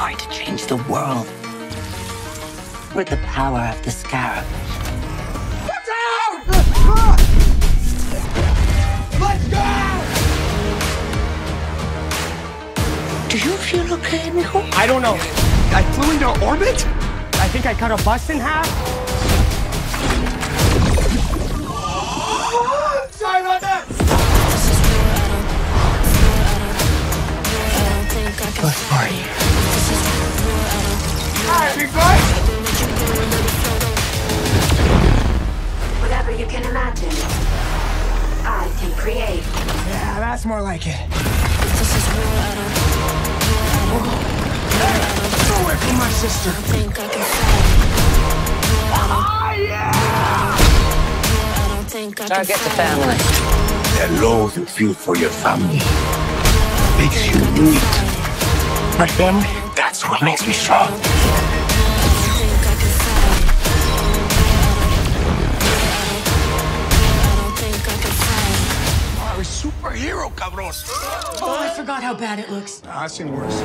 going to change the world with the power of the scarab. Let's go! Do you feel okay, Nico? I don't know. I flew into orbit? I think I cut a bus in half. Sorry about that. Let's party. Hi, big boy. Whatever you can imagine, I can create. Yeah, that's more like it. Get away from my sister. I think I can fly. Oh, yeah! I don't think I Target the family. The love you feel for your family makes you weak. My family, that's what makes me strong. Superhero, cabrón. Oh, I forgot how bad it looks. Ah, I've seen worse.